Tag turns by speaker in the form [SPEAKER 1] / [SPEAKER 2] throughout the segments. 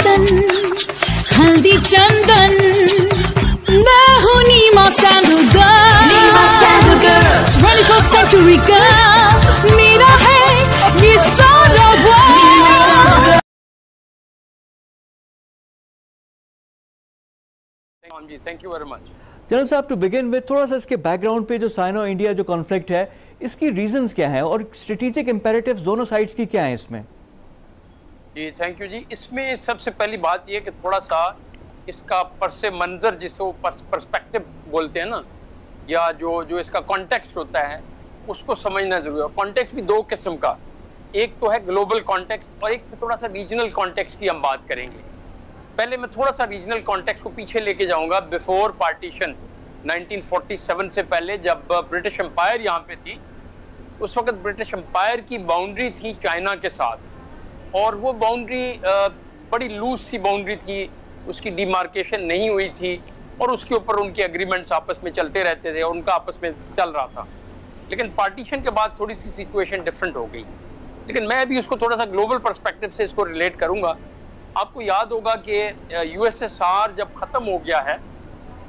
[SPEAKER 1] बदन हल्दी चंदन मैं हूँ Neema sandal girl Neema sandal girl 21st century girl मेरा है ये सारा world
[SPEAKER 2] ji thank you very much
[SPEAKER 3] general साहब टू बिगिन विद थोड़ा सा इसके बैकग्राउंड पे जो साइनो इंडिया जो कॉन्फ्लिक्ट है इसकी रीजंस क्या है और स्ट्रेटेजिक इंपेरेटिव्स दोनों साइड्स की क्या है इसमें?
[SPEAKER 2] जी थैंक यू जी। इसमें सबसे पहली बात ये कि थोड़ा सा इसका परसे मंजर जिसको परस्पेक्टिव बोलते हैं ना, या जो जो इसका कॉन्टेक्स्ट होता है, उसको समझना ज़रूरी है। कॉन्टेक्स्ट भी दो किस्म का। एक तो है ग्लोबल कॉन्टेक्स्ट और एक थोड़ा सा रीजनल कॉन्टेक्स्ट की हम बात करेंगे। पहले मैं थोड़ा सा रीजनल कॉन्टेक्स्ट को पीछे लेके जाऊँगा। बिफोर पार्टीशन 1947 से पहले जब ब्रिटिश एम्पायर यहाँ पे थी, उस वक्त ब्रिटिश एम्पायर की बाउंड्री थी चाइना के साथ। और वो बाउंड्री बड़ी लूज सी बाउंड्री थी। उसकी डिमार्केशन नहीं हुई थी और उसके ऊपर उनके एग्रीमेंट्स आपस में चलते रहते थे और उनका आपस में चल रहा था। लेकिन पार्टीशन के बाद थोड़ी सी सिचुएशन डिफरेंट हो गई। लेकिन मैं भी उसको थोड़ा सा ग्लोबल परस्पेक्टिव से इसको रिलेट करूँगा। आपको याद होगा कि यूएसएसआर जब ख़त्म हो गया है,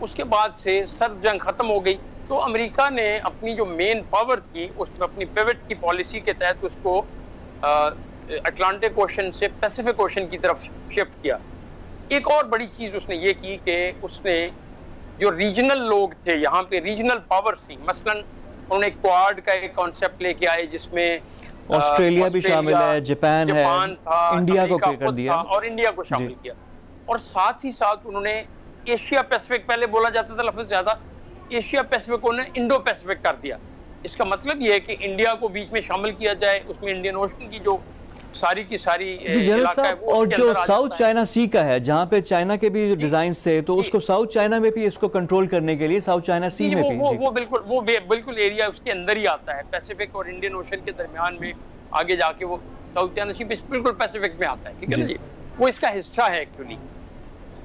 [SPEAKER 2] उसके बाद से सर्द जंग ख़त्म हो गई। तो अमेरिका ने अपनी जो मेन पावर थी, उसमें अपनी पिवट की पॉलिसी के तहत उसको अटलांटिक ओशन से पैसिफिक ओशन की तरफ़ शिफ्ट किया। एक और बड़ी चीज़ उसने ये की कि उसने जो रीजनल लोग थे यहाँ पे रीजनल पावर थी मसलन उन्होंने क्वाड का एक कॉन्सेप्ट लेके आए जिसमें
[SPEAKER 3] ऑस्ट्रेलिया भी शामिल है जापान है इंडिया को कर दिया।
[SPEAKER 2] और इंडिया को शामिल किया। और साथ ही साथ उन्होंने एशिया पैसिफिक पहले बोला जाता था लफ्ज ज़्यादा एशिया पैसिफिक उन्होंने इंडो पैसिफिक कर दिया। इसका मतलब यह है कि इंडिया को बीच में शामिल किया जाए उसमें इंडियन ओशन की जो सारी की सारी
[SPEAKER 3] जी जनरल साहब और जो साउथ चाइना सी का है जहाँ पे चाइना के भी डिज़ाइन थे तो उसको साउथ चाइना में भी इसको कंट्रोल करने के लिए साउथ चाइना सी में
[SPEAKER 2] वो,
[SPEAKER 3] भी
[SPEAKER 2] वो, वो बिल्कुल वो बिल्कुल एरिया उसके अंदर ही आता है पैसिफिक और इंडियन ओशन के दरमियान में आगे जाके वो साउथ चाइना सी बिल्कुल पैसिफिक में आता है ठीक है ना जी। वो इसका हिस्सा है एक्चुअली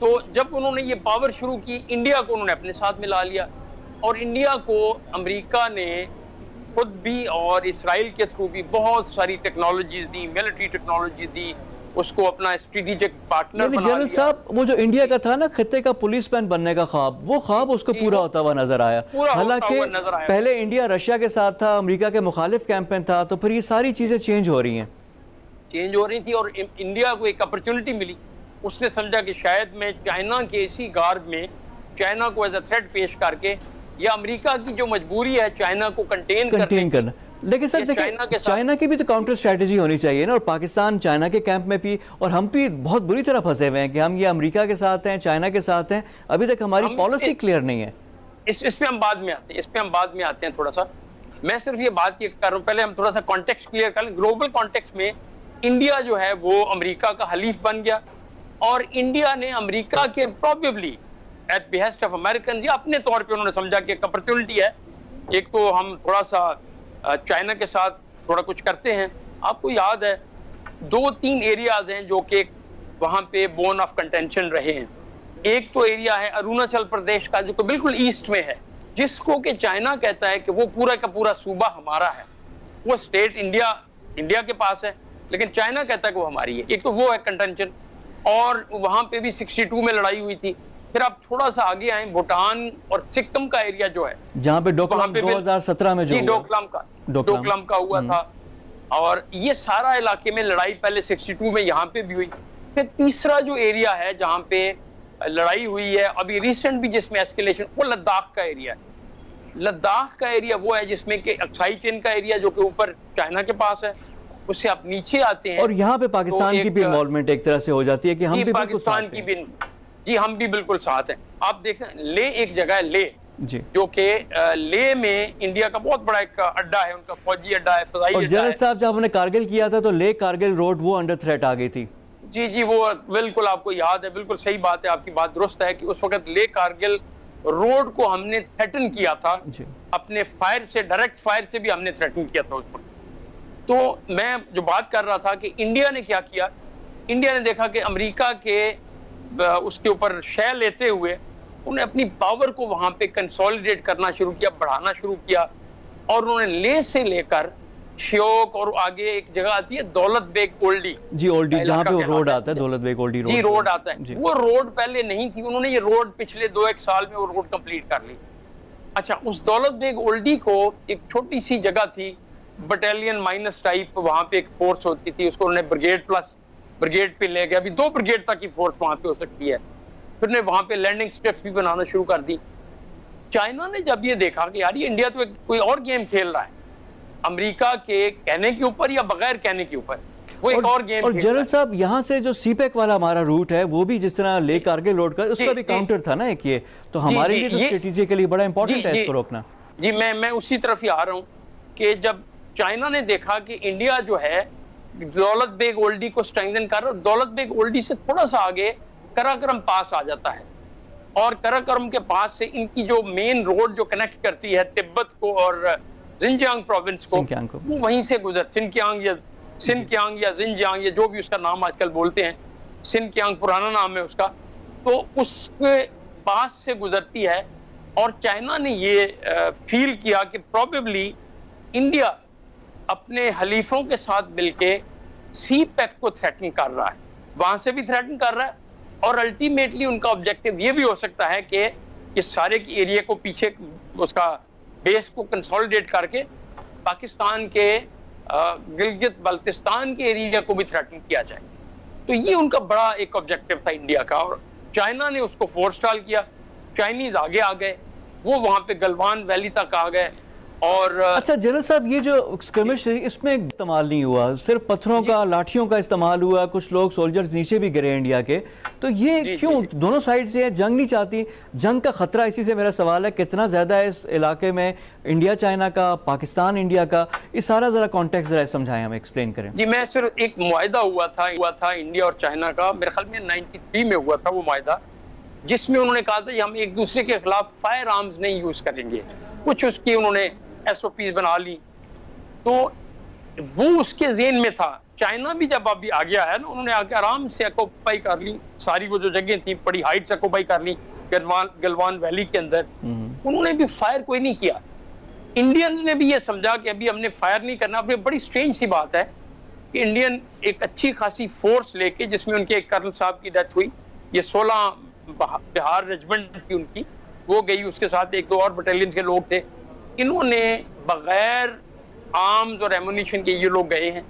[SPEAKER 2] तो जब उन्होंने ये पावर शुरू की इंडिया को उन्होंने अपने साथ मिला लिया और इंडिया को अमेरिका ने खुद भी और इसराइल के थ्रू भी बहुत सारी टेक्नोलॉजीज़ दी मिलिट्री टेक्नोलॉजी दी उसको अपना स्ट्रेटेजिक पार्टनर
[SPEAKER 3] जनरल साहब वो जो इंडिया का था ना खत्ते का पुलिस मैन बनने का ख्वाब वो ख्वाब उसको पूरा होता हुआ नज़र आया। हालाँकि पहले इंडिया रशिया के साथ था अमेरिका के मुखालिफ कैंपेन था तो फिर ये सारी चीज़ें चेंज हो रही हैं।
[SPEAKER 2] चेंज हो रही थी और इंडिया को एक अपॉर्चुनिटी मिली। उसने समझा कि शायद मैं चाइना के इसी गार्ड में चाइना को एज अ थ्रेट पेश करके या अमेरिका की जो मजबूरी है चाइना को कंटेन
[SPEAKER 3] कंटेन करना। लेकिन सर देखिए चाइना की भी तो काउंटर स्ट्रेटजी होनी चाहिए ना और पाकिस्तान चाइना के कैंप में भी और हम भी बहुत बुरी तरह फंसे हुए हैं कि हम ये अमेरिका के साथ हैं चाइना के साथ हैं। अभी तक हमारी पॉलिसी क्लियर नहीं है।
[SPEAKER 2] इस इस पे हम बाद में आते हैं इस पे हम बाद में आते हैं थोड़ा सा। मैं सिर्फ़ ये बात ये कर रहा हूँ पहले हम थोड़ा सा कॉन्टेक्स्ट क्लियर कर लें। ग्लोबल कॉन्टेक्स्ट में इंडिया जो है वो अमेरिका का हलीफ बन गया। और इंडिया ने अमेरिका के probably at behest of American या अपने तौर पे उन्होंने समझा कि एक अपॉर्चुनिटी है। एक तो हम थोड़ा सा चाइना के साथ थोड़ा कुछ करते हैं। आपको याद है दो तीन एरियाज़ हैं जो कि वहाँ पे बोन ऑफ़ कंटेंशन रहे हैं। एक तो एरिया है अरुणाचल प्रदेश का, जो कि बिल्कुल ईस्ट में है, जिसको कि चाइना कहता है कि वो पूरा का पूरा सूबा हमारा है। वो स्टेट इंडिया इंडिया के पास है, लेकिन चाइना कहता है कि वो हमारी है। एक तो वो है कंटेंशन और वहाँ पे भी 62 में लड़ाई हुई थी। फिर आप थोड़ा सा आगे आए भूटान और सिक्किम का एरिया जो है।
[SPEAKER 3] जहाँ पे डोकलाम 2017 में जो
[SPEAKER 2] डोकलाम का डोकलाम। का हुआ था। और ये सारा इलाके में लड़ाई पहले 62 में यहाँ पे भी हुई। फिर तीसरा जो एरिया है जहाँ पे लड़ाई हुई है अभी रिसेंट भी जिसमें एस्केलेशन वो लद्दाख का एरिया है। लद्दाख का एरिया वो है जिसमें कि अक्साई चेन का एरिया जो कि ऊपर चाइना के पास है उससे आप नीचे आते हैं
[SPEAKER 3] और यहाँ पे पाकिस्तान तो की भी इन्वॉल्वमेंट एक तरह से हो जाती है कि हम भी
[SPEAKER 2] पाकिस्तान की भी जी हम भी बिल्कुल साथ हैं। आप देख ले एक जगह है ले।
[SPEAKER 3] जी।
[SPEAKER 2] जो कि ले में इंडिया का बहुत बड़ा एक अड्डा है उनका फौजी अड्डा है फजाई
[SPEAKER 3] और जनरल साहब जब हमने कारगिल किया था तो ले कारगिल रोड वो अंडर थ्रेट आ गई थी।
[SPEAKER 2] जी जी वो बिल्कुल आपको याद है बिल्कुल सही बात है आपकी बात दुरुस्त है कि उस वक्त ले कारगिल रोड को हमने थ्रेटन किया था। अपने फायर से डायरेक्ट फायर से भी हमने थ्रेटन किया था उस वक्त। तो मैं जो बात कर रहा था कि इंडिया ने क्या किया? इंडिया ने देखा कि अमेरिका के उसके ऊपर शय लेते हुए उन्हें अपनी पावर को वहाँ पे कंसोलिडेट करना शुरू किया बढ़ाना शुरू किया और उन्होंने ले से लेकर श्योक और आगे एक जगह आती है दौलत बेग ओल्डी।
[SPEAKER 3] जी ओल्डी जहाँ पे रोड आता है दौलत बेग ओल्डी
[SPEAKER 2] रोड जी रोड आता है। वो रोड पहले नहीं थी उन्होंने ये रोड पिछले दो एक साल में वो रोड कंप्लीट कर ली। अच्छा उस दौलत बेग ओल्डी को एक छोटी सी जगह थी बटालियन माइनस टाइप वहाँ पे एक फोर्स होती थी उसको उन्होंने ब्रिगेड प्लस ब्रिगेड पे ले गया। अभी दो ब्रिगेड तक की फोर्स वहाँ पे हो सकती है। फिर ने वहाँ पे लैंडिंग स्टेप्स भी बनाना शुरू कर दी। चाइना ने जब ये देखा कि यार ये इंडिया तो एक कोई और गेम खेल रहा है। अमेरिका के कहने के ऊपर या बगैर कहने के ऊपर वो एक और, और गेम
[SPEAKER 3] और जनरल साहब यहाँ से जो सीपेक वाला हमारा रूट है वो भी जिस तरह ले कारगिल रोड का उसका भी काउंटर था ना एक ये। तो हमारे लिए तो स्ट्रेटेजिकली बड़ा इंपॉर्टेंट है इसको रोकना।
[SPEAKER 2] जी मैं मैं उसी तरफ़ ही आ रहा हूँ कि जब चाइना ने देखा कि इंडिया जो है दौलत बेग ओल्डी को स्ट्रेंथन कर दौलत बेग ओल्डी से थोड़ा सा आगे कराक्रम पास आ जाता है। और कराक्रम के पास से इनकी जो मेन रोड जो कनेक्ट करती है तिब्बत को और जिनजियांग प्रोविंस को, को। वो वहीं से गुजर सिंकियांग या सिंकियांग या जिनजियांग या जो भी उसका नाम आजकल बोलते हैं सिंकियांग पुराना नाम है उसका तो उसके पास से गुजरती है। और चाइना ने ये फील किया कि प्रॉबेबली इंडिया अपने हलीफों के साथ मिलके सी पैक को थ्रेटन कर रहा है। वहाँ से भी थ्रेटन कर रहा है और अल्टीमेटली उनका ऑब्जेक्टिव ये भी हो सकता है कि इस सारे एरिया को पीछे उसका बेस को कंसोलिडेट करके पाकिस्तान के गिलगित बल्तिस्तान के एरिया को भी थ्रेटन किया जाए। तो ये उनका बड़ा एक ऑब्जेक्टिव था इंडिया का और चाइना ने उसको फोर्स किया। चाइनीज़ आगे आ गए। वो वहाँ पे गलवान वैली तक आ गए। और
[SPEAKER 3] अच्छा जनरल साहब ये जो स्क्रमिश इसमें इस्तेमाल नहीं हुआ। सिर्फ़ पत्थरों का लाठियों का इस्तेमाल हुआ कुछ लोग सोल्जर्स नीचे भी गिरे इंडिया के। तो ये जी, क्यों जी, दोनों साइड से है? जंग नहीं चाहती। जंग का खतरा इसी से मेरा सवाल है कितना ज़्यादा है इस इलाके में? इंडिया चाइना का पाकिस्तान इंडिया का? ये सारा ज़रा कॉन्टेक्ट ज़रा समझाएँ हमें एक्सप्लेन करें।
[SPEAKER 2] जी मैं सिर्फ़ एक मुआदा हुआ था हुआ था इंडिया और चाइना का। मेरे ख्याल में नाइन्टी में हुआ था वो मुआदा जिसमें उन्होंने कहा था हम एक दूसरे के खिलाफ फायर आर्म्स नहीं यूज़ करेंगे। कुछ उसकी उन्होंने एस बना ली। तो वो उसके जेन में था। चाइना भी जब अभी आ गया है ना उन्होंने आके आराम से अकोपाई कर ली। सारी वो जो जगह थी बड़ी हाइट से अकोपाई कर ली गलवान गलवान वैली के अंदर। हम्म। उन्होंने भी फायर कोई नहीं किया। इंडियंस ने भी ये समझा कि अभी हमने फायर नहीं करना। अभी बड़ी स्ट्रेंज सी बात है कि इंडियन एक अच्छी खासी फोर्स लेके जिसमें उनके एक कर्नल साहब की डेथ हुई ये सोलह बिहार रेजिमेंट थी उनकी वो गई। उसके साथ एक दो और बटालियन के लोग थे। इन्होंने बगैर आर्म्स और एमुनिशन के ये लोग गए हैं।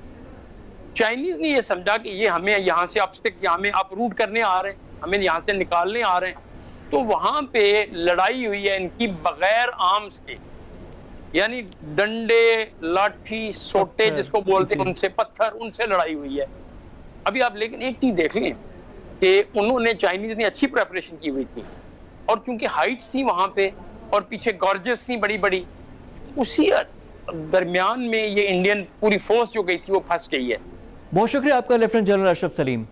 [SPEAKER 2] चाइनीज़ ने ये समझा कि ये हमें यहाँ से अपस्टिक हमें अपरूट करने आ रहे हैं हमें यहाँ से निकालने आ रहे हैं। तो वहाँ पे लड़ाई हुई है इनकी बगैर आर्म्स के। यानी डंडे लाठी सोटे जिसको बोलते हैं उनसे पत्थर उनसे लड़ाई हुई है। अभी आप लेकिन एक चीज़ देख लें कि उन्होंने चाइनीज़ ने अच्छी प्रेपरेशन की हुई थी। और क्योंकि हाइट्स थी वहाँ पे और पीछे गॉर्जेस थी बड़ी बड़ी उसी दरमियान में ये इंडियन पूरी फोर्स जो गई थी वो फंस गई है।
[SPEAKER 3] बहुत शुक्रिया आपका लेफ्टिनेंट जनरल अशरफ सलीम।